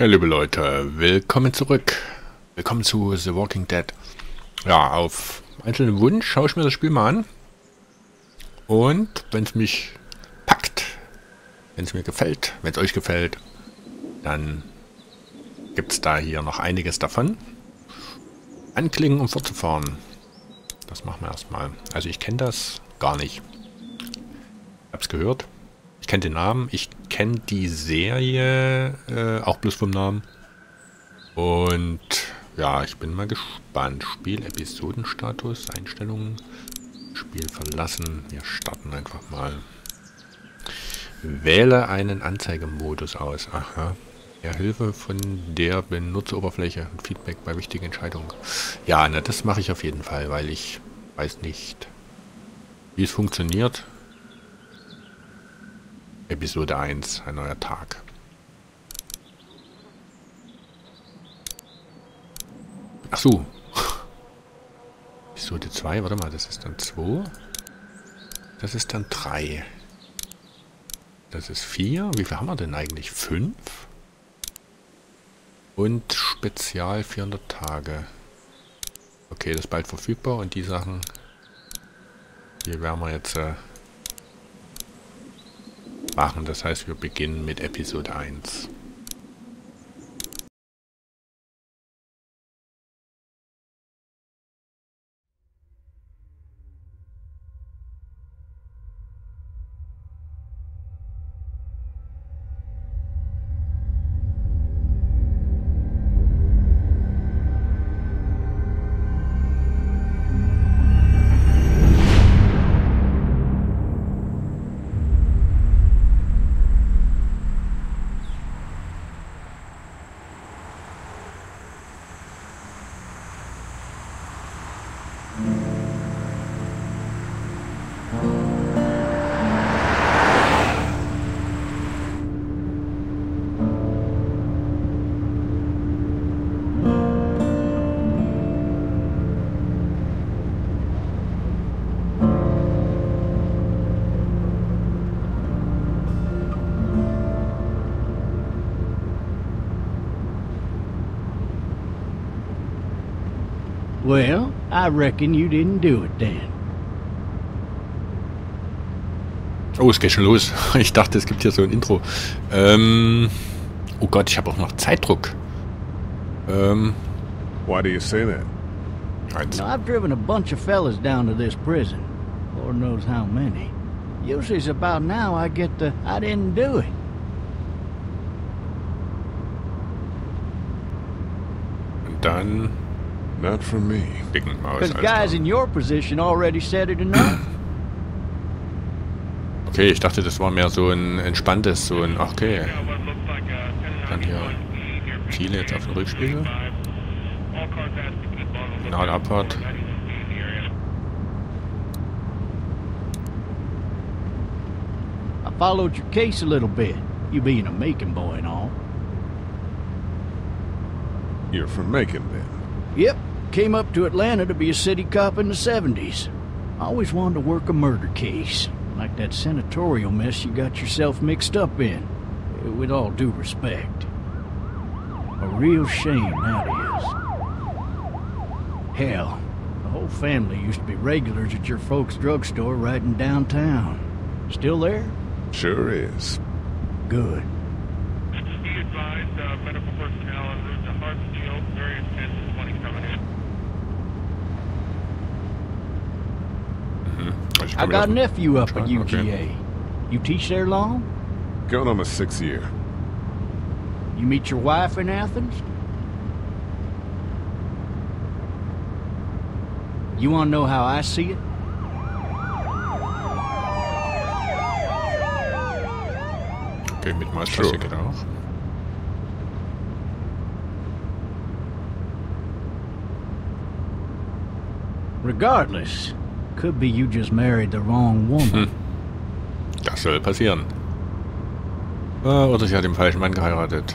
Ja, liebe Leute, willkommen zurück. Willkommen zu The Walking Dead. Ja, auf einzelnen Wunsch schaue ich mir das Spiel mal an. Und wenn es mich packt, wenn es mir gefällt, wenn es euch gefällt, dann gibt es da hier noch einiges davon. Anklicken, um fortzufahren. Das machen wir erstmal. Also ich kenne das gar nicht. Ich habe es gehört kenne den Namen, ich kenne die Serie äh, auch bloß vom Namen. Und ja, ich bin mal gespannt. Spiel, Episodenstatus, Einstellungen, Spiel verlassen. Wir starten einfach mal. Wähle einen Anzeigemodus aus. Aha. Ja, Hilfe von der Benutzeroberfläche und Feedback bei wichtigen Entscheidungen. Ja, na, das mache ich auf jeden Fall, weil ich weiß nicht, wie es funktioniert. Episode 1, ein neuer Tag. Ach so. Episode 2, warte mal, das ist dann 2. Das ist dann 3. Das ist 4. Wie viel haben wir denn eigentlich? 5? Und Spezial 400 Tage. Okay, das ist bald verfügbar und die Sachen, hier werden wir jetzt äh, machen. Das heißt, wir beginnen mit Episode 1. Well, I reckon you didn't do it then. Oh, es geht schon los. Ich dachte, es gibt hier so ein Intro. Ähm, oh Gott, ich habe auch noch Zeitdruck. Ähm, Why do you say that? eins. Now, I've driven a bunch of fellas down to this prison. Lord knows how many. Usually it's about now I get the I didn't do it. Und dann Not from me. Because guys in your position already said it enough. Okay, ich dachte, das war mehr so ein entspanntes, so ein, ach, okay. Dann hier viele jetzt auf den Rückspiegel. Genau, der Abfahrt. I followed your case a little bit, you being a Macon boy and all. You're from Macon, then. Yep, came up to Atlanta to be a city cop in the 70s. I always wanted to work a murder case, like that senatorial mess you got yourself mixed up in. With all due respect. A real shame, that is. Hell, the whole family used to be regulars at your folks' drugstore right in downtown. Still there? Sure is. Good. Be advised, uh, medical personnel en route to Hartsfield, various 10 to 20 coming in. Ich I got a nephew up at Okay. UGA. You teach there long? Going on my sixth year. You meet your wife in Athens? You want to know how I see it? Okay, mit Maustaste Sure. geht auch. Regardless, could be you just married the wrong woman. Das soll passieren. Äh, oder sie hat den falschen Mann geheiratet.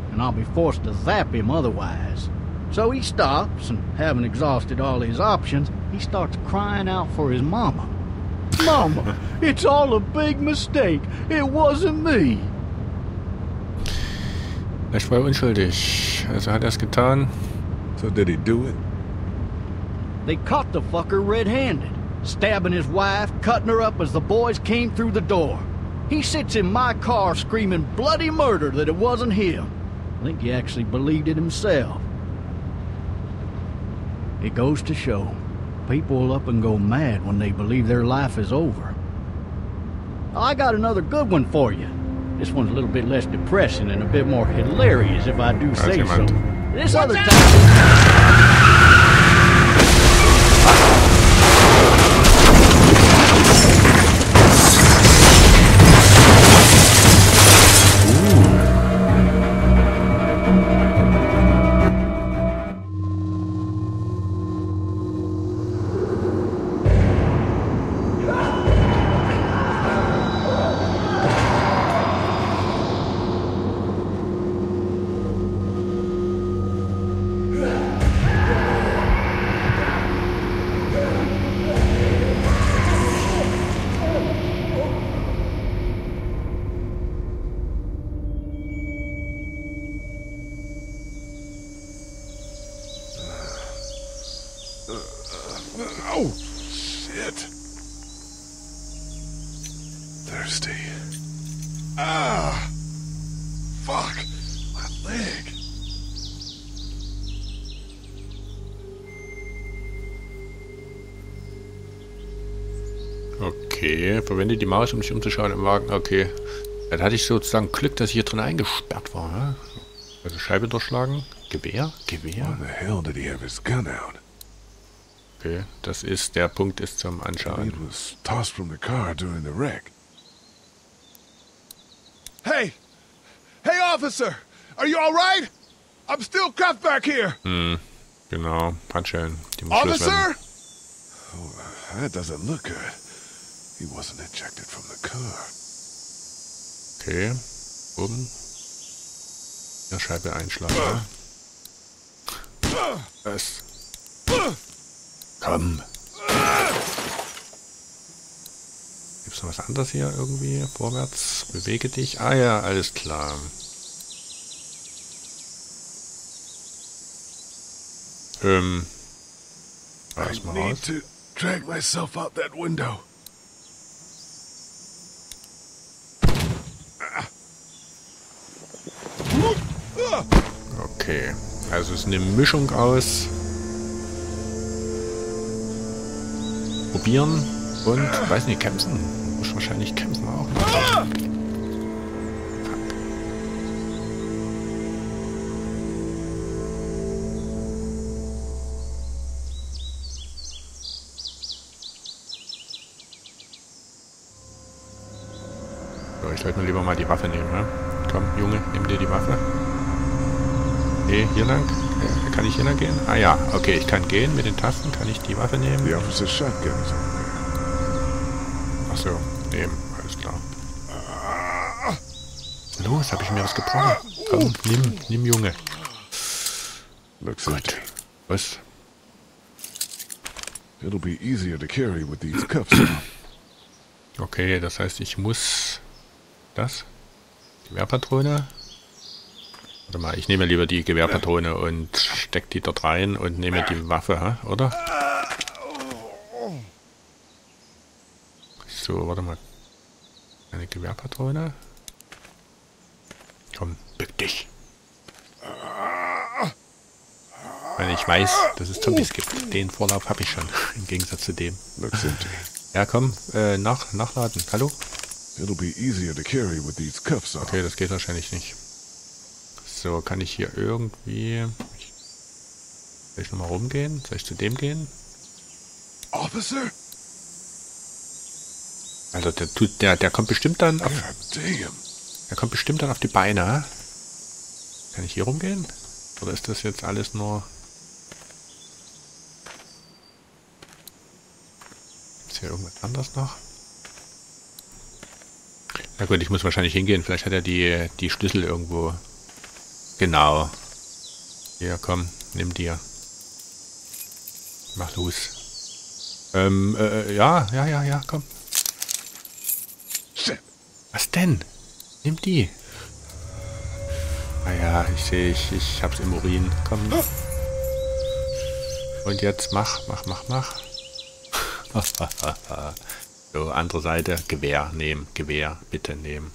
and I'll be forced to zap him otherwise. So he stops, and having exhausted all his options, he starts crying out for his mama. Mama, it's all a big mistake. It wasn't me. Vielleicht war unschuldig. Also hat er es getan. So did he do it? They caught the fucker red-handed, stabbing his wife, cutting her up as the boys came through the door. He sits in my car screaming bloody murder that it wasn't him. I think he actually believed it himself. It goes to show, people will up and go mad when they believe their life is over. I got another good one for you. This one's a little bit less depressing and a bit more hilarious, if I do say so. jemand. This other time. Okay, verwende die Maus, um dich umzuschauen im Wagen. Okay. Dann hatte ich sozusagen Glück, dass ich hier drin eingesperrt war. Ne? Also Scheibe durchschlagen. Gewehr? Gewehr? Why the hell did he have his gun out? Okay, das ist, der Punkt ist zum Anschauen. was tossed from the car during the wreck. Hey! Hey, officer! Are you alright? I'm still cuffed back here! Genau, Handschellen. Die muss. Officer? Oh, that doesn't look good. He wasn't ejected from the car. Okay, oben. Ja, Scheibe einschlagen. ne? Das. Komm. Gibt's noch was anderes hier irgendwie? Vorwärts, bewege dich. Ah ja, alles klar. Ähm. I Erstmal need raus. to drag myself out that window. Okay. Also es ist eine Mischung aus probieren und, weiß nicht, kämpfen. Muss wahrscheinlich kämpfen auch. Ich sollte mir lieber mal die Waffe nehmen, ne? Komm, Junge, nimm dir die Waffe. Nee, hier lang? Äh, Kann ich hier lang gehen? Ah ja, okay, ich kann gehen. Mit den Tasten kann ich die Waffe nehmen. The officer's shotgun. Ach so, nehmen. Alles klar. Los, habe ich mir was gebrochen. Komm, nimm, nimm, Junge. Looks Gut. Was? It'll be easier to carry with these cuffs. Okay, das heißt, ich muss das? Gewehrpatrone? Warte mal, ich nehme lieber die Gewehrpatrone und steck die dort rein und nehme die Waffe, oder? So, warte mal. Eine Gewehrpatrone? Komm, bück dich. Weil ich weiß, dass es Zombies gibt. Den Vorlauf habe ich schon, im Gegensatz zu dem. Ja, komm, äh, nach, nachladen. Hallo? Okay, das geht wahrscheinlich nicht. So, kann ich hier irgendwie... Soll ich nochmal rumgehen? Soll ich zu dem gehen? Officer? Also der tut, der, der kommt bestimmt dann auf, der kommt bestimmt dann auf die Beine. Kann ich hier rumgehen? Oder ist das jetzt alles nur... Ist hier irgendwas anderes noch? Na gut, ich muss wahrscheinlich hingehen. Vielleicht hat er die, die Schlüssel irgendwo. Genau. Hier, komm, nimm dir. Mach los. Ähm, äh, ja, ja, ja, ja, komm. Was denn? Nimm die. Ah ja, ich sehe, ich, ich hab's im Urin. Komm. Und jetzt mach, mach, mach, mach. so, andere Seite. Gewehr nehmen. Gewehr, bitte nehmen.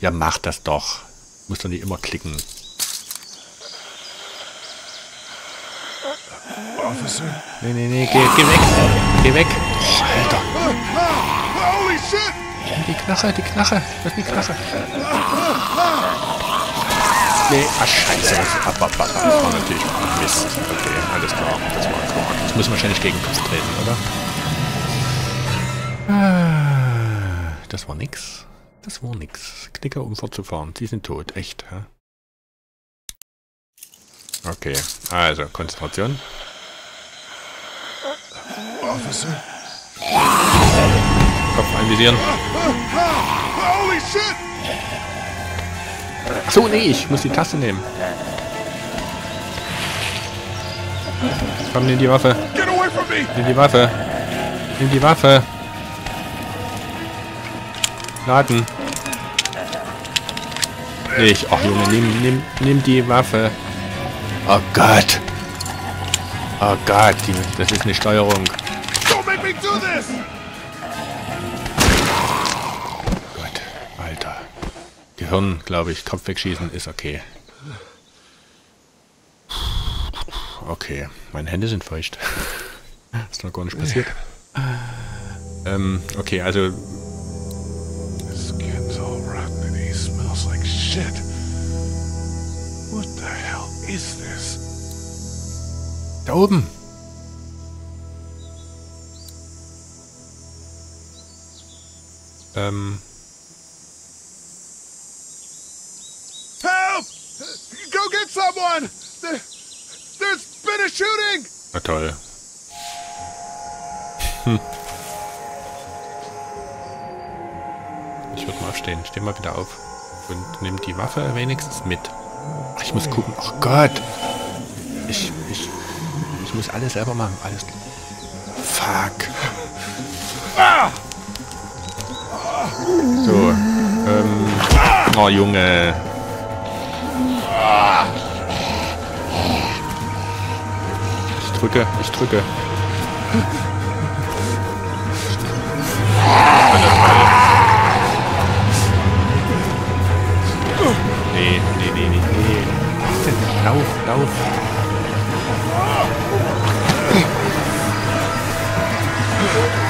Ja, mach das doch. Muss doch nicht immer klicken. Officer? Nee, nee, nee, geh, geh weg. Geh weg. Oh, Alter. Holy shit! Die Knarre, die Knarre. Das ist die Knarre. Nee, ah, scheiße. Das, ab, ab, ab, das war natürlich Mist. Okay, alles klar. Das war klar. Das muss wahrscheinlich gegen Kopf treten, oder? Ah, Das war nix. Das war nix. Knicker, um fortzufahren. Sie sind tot. Echt, hä? Okay, also Konzentration. Officer? Kopf einvisieren. Holy shit! So, nee, ich muss die Taste nehmen. Komm, nimm die Waffe. Nimm die Waffe. Nimm die Waffe. Laden. Nicht. Ach Junge, nimm, nimm, nimm die Waffe. Oh Gott. Oh Gott, die, das ist eine Steuerung. Don't make me do this! Gott, Alter. Gehirn, glaube ich, Kopf wegschießen ist okay. Okay, meine Hände sind feucht. ist noch gar nicht passiert. Ähm, okay, also His skin's all rotten and he smells like shit. What the hell is this? Da oben. Ähm, Help! Go get someone! There, there's been a shooting! na toll. Hm. Ich würde mal aufstehen. Steh mal wieder auf. Und nimm die Waffe wenigstens mit. Ach, ich muss gucken. Oh Gott. Muss alles selber machen. Alles. Fuck. So. Ähm. Oh, Junge. Ich drücke, ich drücke. Nee, nee, nee, nee, nee. Was denn? Lauf, lauf. Thank you.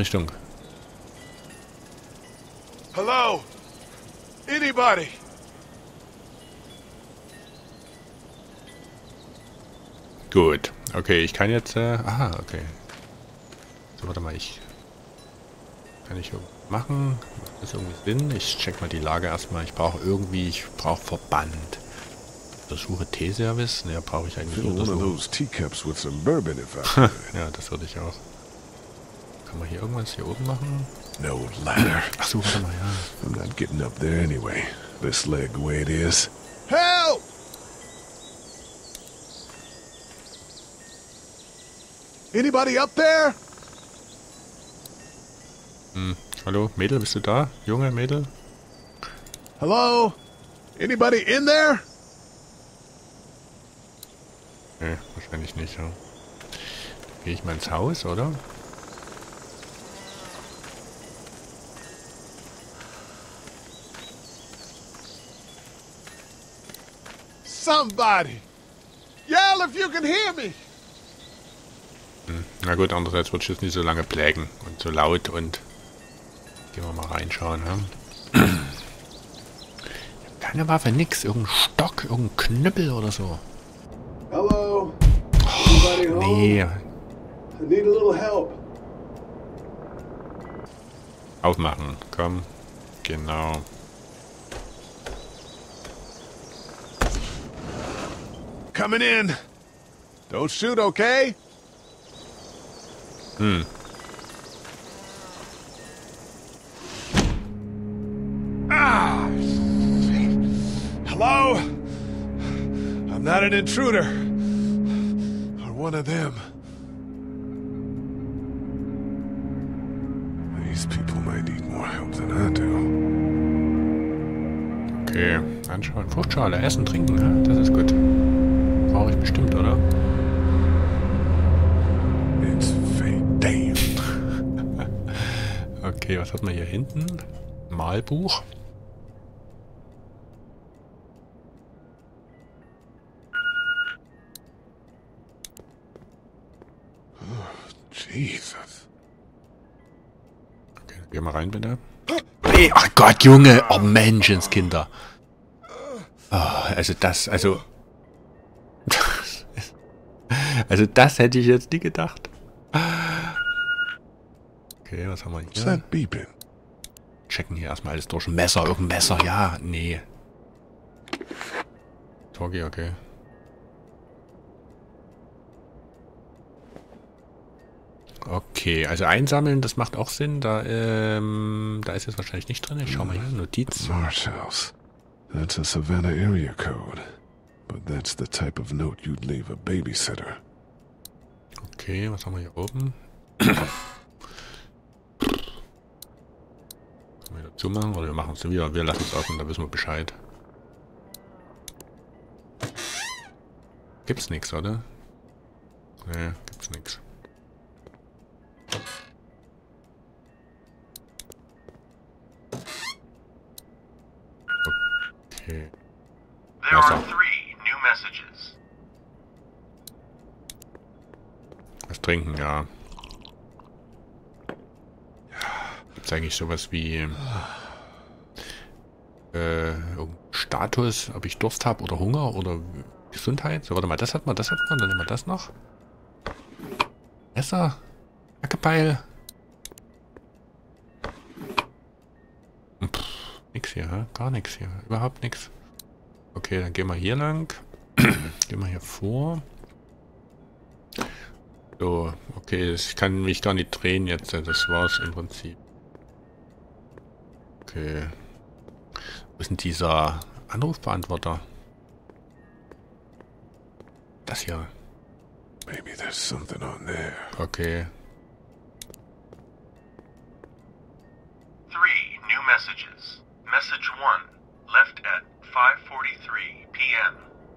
Richtung. Hello? Anybody? Gut. Okay, ich kann jetzt... Äh, aha, okay. So, warte mal, ich... Kann ich irgendwas machen? Macht das irgendwie Sinn? Ich check mal die Lage erstmal. Ich brauche irgendwie... Ich brauche Verband. Untersuche T-Service? Ne, brauche ich eigentlich Fill one of untersuchen. those teacups with some bourbon if I could. Ja, das würde ich auch. Kann man hier irgendwas hier oben machen? No ladder. Ach warte mal, ja. I'm not getting up there anyway. This leg the way it is. Help! Anybody up there? Hm, hallo, Mädel, bist du da? Junge, Mädel? Hello? Anybody in there? Nee, wahrscheinlich nicht, ja. Gehe ich mal ins Haus, oder? Somebody! Yell if you can hear me! Na gut, andererseits wird es jetzt nicht so lange plägen und so laut und gehen wir mal reinschauen. Ja? Keine Waffe, nix. Irgendein Stock, irgendein Knüppel oder so. Hello? Anybody home? Nee, I need a little help. aufmachen. Komm. Genau. Coming in. Don't shoot, okay? Hm. Ah! Hello? I'm not an intruder. Or one of them. These people might need more help than I do. Okay, anschauen. Fruchtschale, essen, trinken. Das ist gut. Bestimmt, oder? It's. Damn. Okay, was hat man hier hinten? Malbuch. Jesus. Okay, geh mal rein, bitte. Nee, ach Gott, Junge! Oh, Menschenskinder. Oh, also das, also... Also das hätte ich jetzt nie gedacht. Okay, was haben wir hier? that beeping? Checken hier erstmal alles durch. Messer, irgendein Messer. Ja, nee. Torgi, okay. Okay, also einsammeln, das macht auch Sinn. Da, ähm, da ist jetzt wahrscheinlich nicht drin. Ich schau mal hier. Notiz. Marsh House. That's a Savannah area code. But that's the type of note you'd leave a babysitter. Okay, was haben wir hier oben? Können wir wieder zumachen oder wir machen es wieder? Wir lassen es offen, da wissen wir Bescheid. Gibt's nichts, oder? Nee, gibt's nichts. Okay. There are three new messages. Trinken, ja. Gibt's eigentlich sowas wie äh, Status, ob ich Durst habe oder Hunger oder Gesundheit? So, warte mal, das hat man, das hat man, dann nehmen wir das noch. Messer. Hackebeil. Pff, nix hier, hä? gar nichts hier. Überhaupt nichts. Okay, dann gehen wir hier lang. gehen wir hier vor. So, okay, ich kann mich gar nicht drehen jetzt. Das war's im Prinzip. Okay. Wo ist denn dieser Anrufbeantworter? Das hier. Maybe there's something on there. Okay. Three new messages. Message one, left at 5:43 p.m.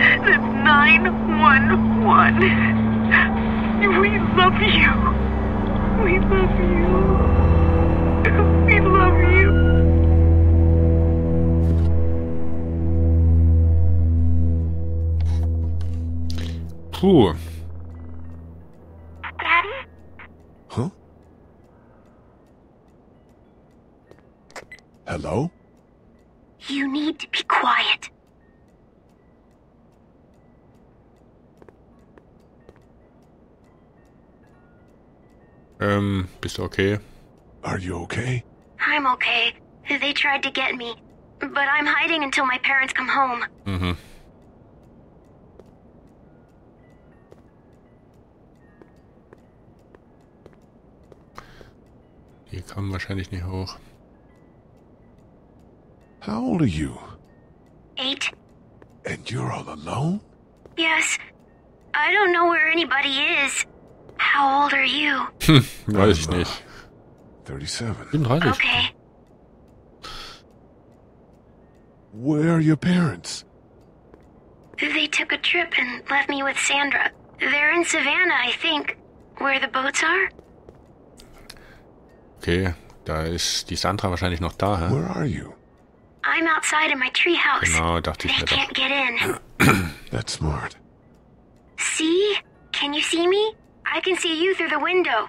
That's 911. We love you. We love you. We love you. Puh. Daddy? Huh? Hello? You need to be quiet. Ähm, bist du okay? Are you okay? I'm okay. They tried to get me, but I'm hiding until my parents come home. Mhm. Die kommen wahrscheinlich nicht hoch. How old are you? Eight? And you're all alone? Yes. I don't know where anybody is. How old are you? Hm, weiß ich nicht. 37. 37. Okay. Where are your parents? They took a trip and left me with Sandra. They're in Savannah, I think. Where the boats are? Okay, da ist die Sandra wahrscheinlich noch da, hä? Where are you? I'm outside in my treehouse. Genau, dachte ich They mir doch. can't get in. That's smart. See? Can you see me? I can see you through the window.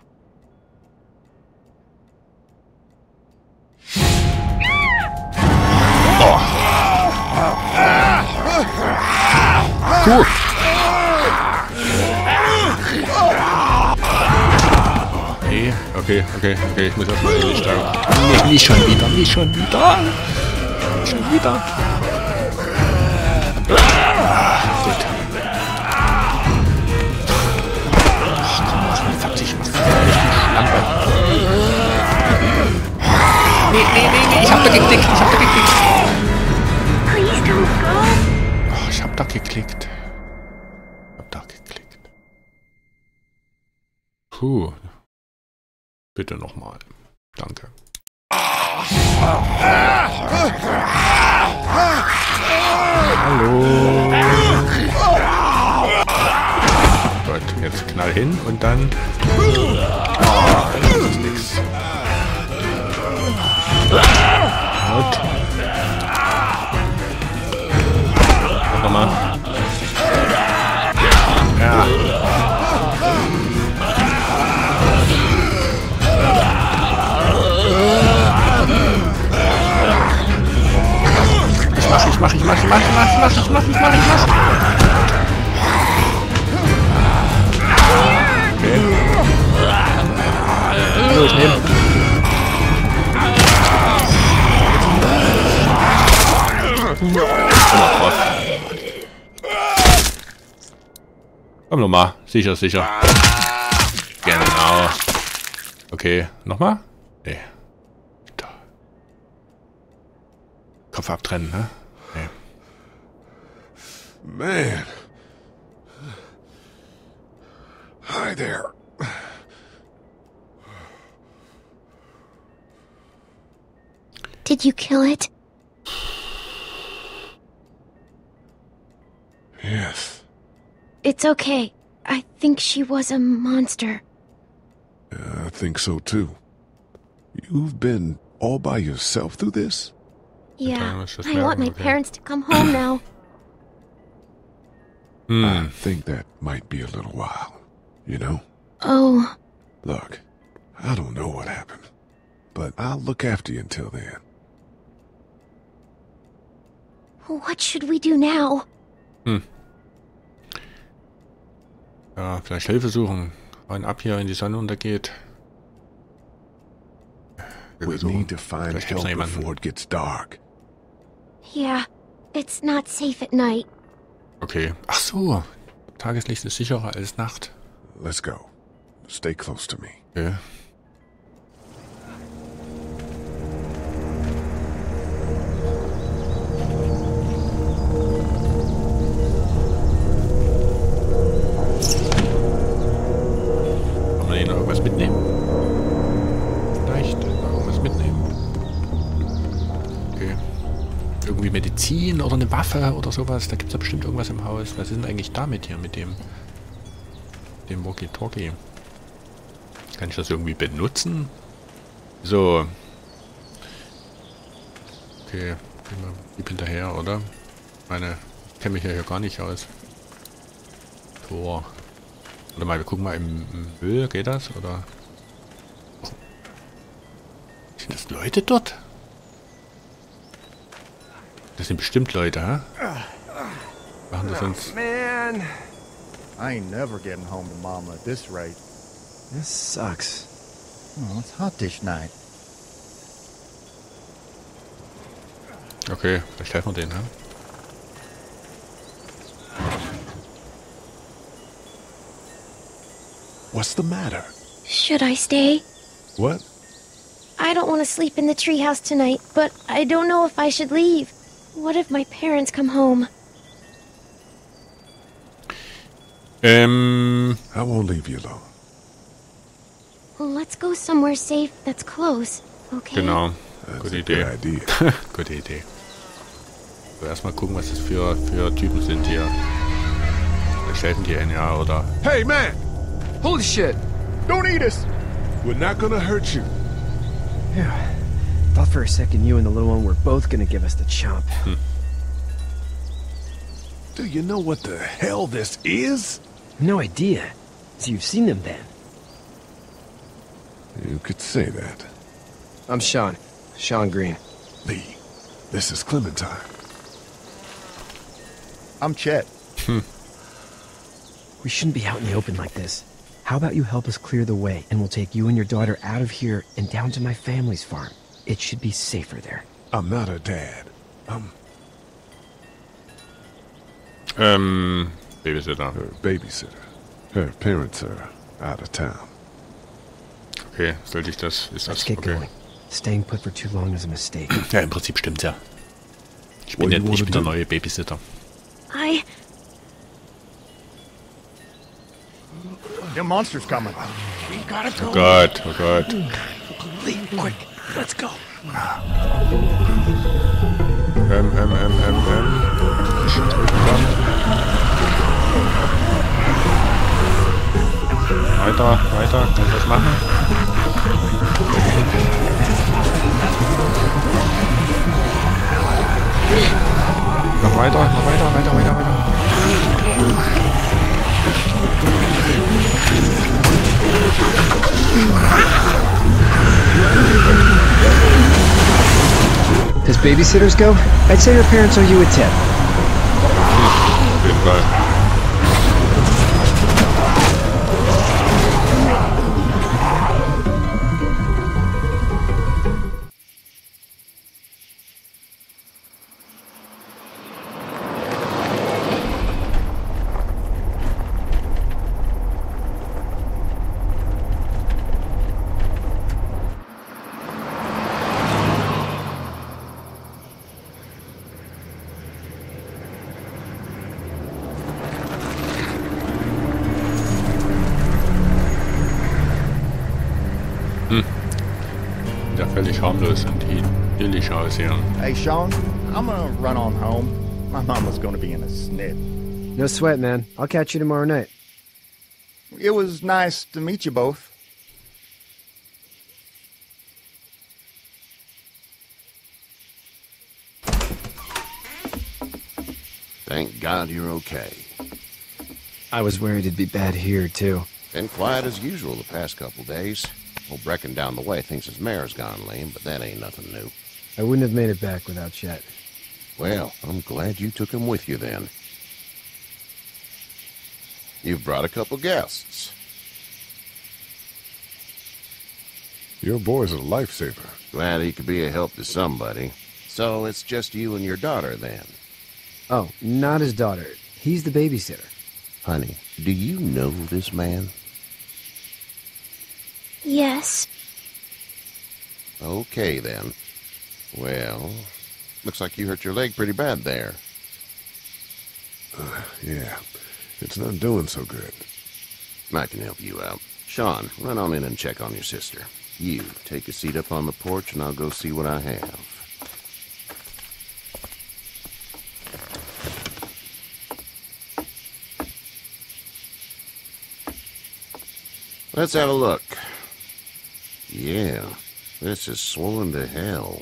Puh. Okay, okay, okay, okay, ich muss erstmal die Licht an. Nicht, nicht schon wieder, nicht schon wieder. Nicht schon wieder. Ich hab da geklickt, ich hab da geklickt. Please don't go. Ach, ich hab da geklickt. Ich hab da geklickt. Puh. Bitte nochmal. Danke. Hallo. Gut, jetzt knall hin und dann. Oh, das ist nix. Gut. Nochmal. Ja. Ich mach, ich mach, ich mach, ich mach, ich mach, ich mach, ich mach, ich mach, ich mach. Okay. So, ich Komm nochmal. Sicher, sicher. Genau. Okay, nochmal? Nee. Da. Kopf abtrennen, ne? Nee. Man. Hi there. Did you kill it? Yes. It's okay. I think she was a monster. I think so too. You've been all by yourself through this? Yeah. I want my parents to come home now. I think that might be a little while. You know? Oh, Look, I don't know what happened, but I'll look after you until then. what should we do now? Ja, vielleicht Hilfe suchen. Rein ab hier, wenn die Sonne untergeht. We need to find help before it gets dark. Yeah, it's not safe at night. Okay. Ach so. Tageslicht ist sicherer als Nacht. Let's go. Stay close to me. Okay. Waffe oder sowas. Da gibt es ja bestimmt irgendwas im Haus. Was ist denn eigentlich damit hier mit dem dem Walkie-Talkie? Kann ich das irgendwie benutzen? So. Okay, mal lieb hinterher, oder? Meine, ich kenne mich ja hier gar nicht aus. Tor. Warte mal, wir gucken mal im, im Müll. Geht das? Oder? Sind das Leute dort? Das sind bestimmt Leute, hä? Machen das sonst... Man, I ain't never getting home to Mama at this rate. this sucks. Oh, it's hot this night. Okay, vielleicht helfen wir denen, hä? What's the matter? Should I stay? What? I don't want to sleep in the treehouse tonight, but I don't know if I should leave. What if my parents come home? Ähm, I won't leave you alone. Let's go somewhere safe that's close, okay? genau. That's Gute a Idee. good idea. Gute Idee. So, erstmal gucken, was das für, für Typen sind hier. Vielleicht helfen die einen ja, oder... hey, man! Holy shit! Don't eat us! We're not gonna hurt you. Thought for a second you and the little one were both gonna give us the chomp. Do you know what the hell this is? No idea. So you've seen them then? You could say that. I'm Sean. Sean Green. Lee, this is Clementine. I'm Chet. Hmm. We shouldn't be out in the open like this. How about you help us clear the way, and we'll take you and your daughter out of here and down to my family's farm. It should be safer there. I'm not her dad. I'm Ähm, Babysitter. her babysitter. Her parents are out of town. Okay, sollte ich das... Ist Let's das... get Okay. going. Staying put for too long is a mistake. Ja, im Prinzip stimmt's ja. Ich bin, What der, do you ich wanna bin der do? neue Babysitter. I. Them monsters coming. Oh Gott, oh Gott. Quick, let's go. Ähm, ähm, ähm, ähm, ähm. Weiter, weiter, kann ich das machen? Noch weiter, noch weiter, weiter, weiter, weiter. As babysitters go, I'd say your parents owe you a tip. Auf Ja, völlig harmlos und idyllisch aussehen. Hey, Sean, I'm gonna run on home. My mama's gonna be in a snit. No sweat, man. I'll catch you tomorrow night. It was nice to meet you both. Thank God you're okay. I was worried it'd be bad here, too. Been quiet as usual the past couple days. Old Brecken down the way thinks his mare's gone lame, but that ain't nothing new. I wouldn't have made it back without Chet. Well, I'm glad you took him with you then. You've brought a couple guests. Your boy's a lifesaver. Glad he could be a help to somebody. So it's just you and your daughter then. Oh, not his daughter. He's the babysitter. Honey, do you know this man? Yes. Okay then. Well, looks like you hurt your leg pretty bad there. Uh, yeah, it's not doing so good. I can help you out. Sean, run on in and check on your sister. You, take a seat up on the porch and I'll go see what I have. Let's have a look. Yeah, this is swollen to hell.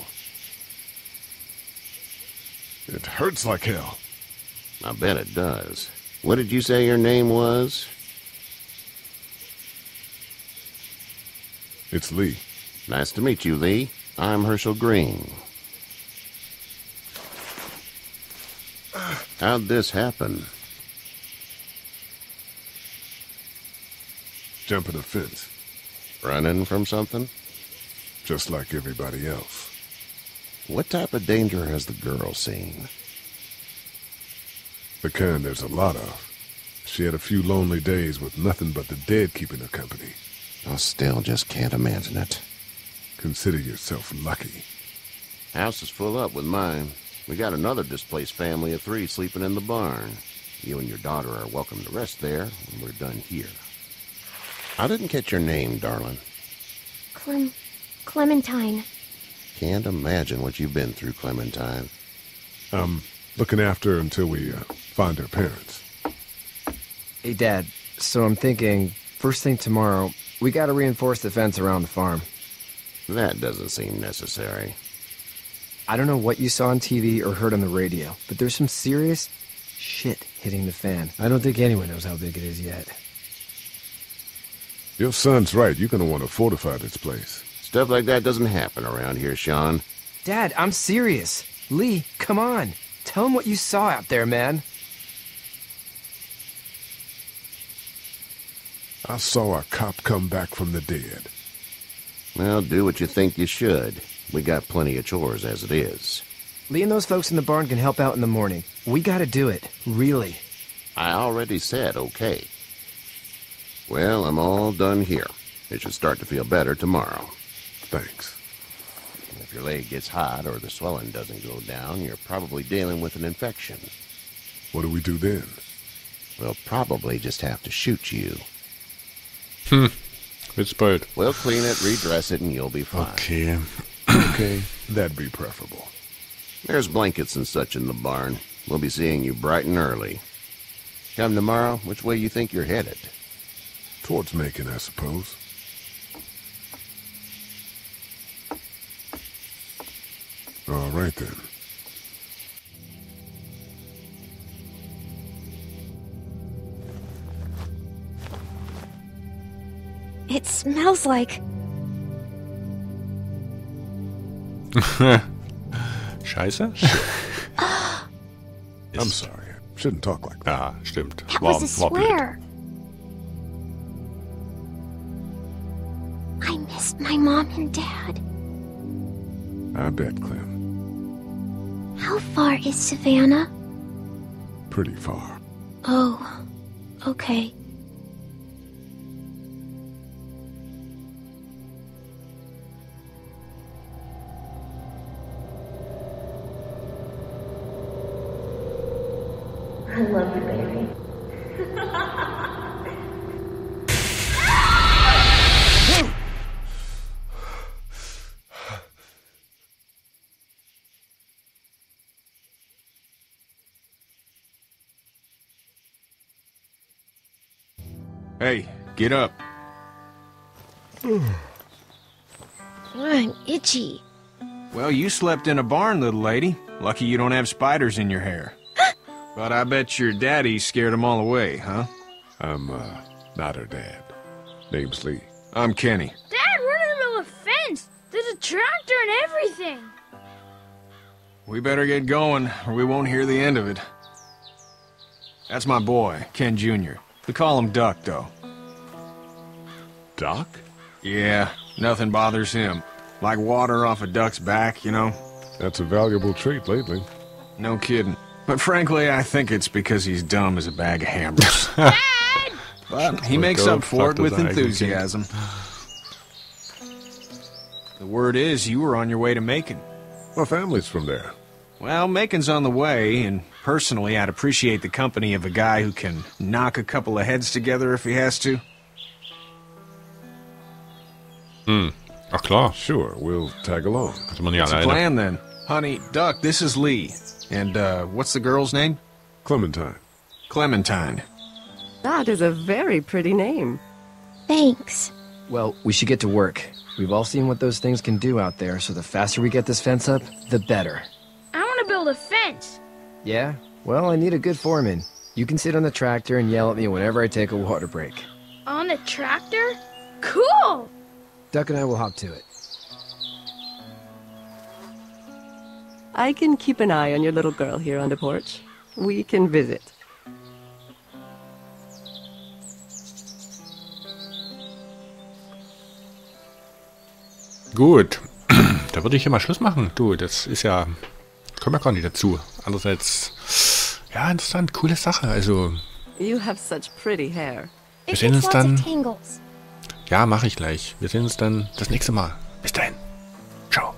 It hurts like hell. I bet it does. What did you say your name was? It's Lee. Nice to meet you, Lee. I'm Herschel Green. How'd this happen? Jumping a fence. Running from something? Just like everybody else. What type of danger has the girl seen? The kind there's a lot of. She had a few lonely days with nothing but the dead keeping her company. I still just can't imagine it. Consider yourself lucky. House is full up with mine. We got another displaced family of three sleeping in the barn. You and your daughter are welcome to rest there when we're done here. I didn't catch your name, darling. Clem... Clementine. Can't imagine what you've been through, Clementine. I'm looking after her until we uh, find her parents. Hey, Dad. So I'm thinking, first thing tomorrow, we gotta reinforce the fence around the farm. That doesn't seem necessary. I don't know what you saw on TV or heard on the radio, but there's some serious shit hitting the fan. I don't think anyone knows how big it is yet. Your son's right. You're gonna want to fortify this place. Stuff like that doesn't happen around here, Sean. Dad, I'm serious. Lee, come on. Tell him what you saw out there, man. I saw a cop come back from the dead. Well, do what you think you should. We got plenty of chores as it is. Lee and those folks in the barn can help out in the morning. We gotta do it. Really. I already said okay. Well, I'm all done here. It should start to feel better tomorrow. Thanks. If your leg gets hot or the swelling doesn't go down, you're probably dealing with an infection. What do we do then? We'll probably just have to shoot you. Hmm. It's bald. We'll clean it, redress it, and you'll be fine. Okay. okay, that'd be preferable. There's blankets and such in the barn. We'll be seeing you bright and early. Come tomorrow, which way you think you're headed? Towards Macon, I suppose. All right then. It smells like... Scheiße? I'm sorry. Shouldn't talk like that. Ah, stimmt. That War, was a war blöd. swear. Mom and dad. I bet, Clem. How far is Savannah? Pretty far. Oh, okay. Hey, get up. I'm itchy. Well, you slept in a barn, little lady. Lucky you don't have spiders in your hair. but I bet your daddy scared them all away, huh? I'm, uh, not her dad. Name's Lee. I'm Kenny. Dad, we're in the middle of a fence. There's a tractor and everything. We better get going, or we won't hear the end of it. That's my boy, Ken Jr. We call him Duck, though. Doc? Yeah, nothing bothers him. Like water off a duck's back, you know? That's a valuable trait lately. No kidding. But frankly, I think it's because he's dumb as a bag of hammers. but he makes up, up for it with enthusiasm. The word is you were on your way to Macon. My family's from there. Well, Macon's on the way, and personally, I'd appreciate the company of a guy who can knock a couple of heads together if he has to. Hm. Ach klar. Sure, we'll tag along. Kannst man nicht What's the plan then? Honey, Duck, this is Lee. And, uh, what's the girl's name? Clementine. Clementine. That is a very pretty name. Thanks. Well, we should get to work. We've all seen what those things can do out there, so the faster we get this fence up, the better. I want to build a fence. Yeah? Well, I need a good foreman. You can sit on the tractor and yell at me whenever I take a water break. On the tractor? Cool! Duck and I will hop to it. I can keep an eye on your little girl here on the porch. We can visit. Gut. Da würde ich hier mal Schluss machen. Du, das ist ja... Kommen wir gar nicht dazu. Andererseits... Ja, interessant. Coole Sache. Also... You have such pretty hair. Wir sehen uns dann... Ja, mache ich gleich. Wir sehen uns dann das nächste Mal. Bis dahin. Ciao.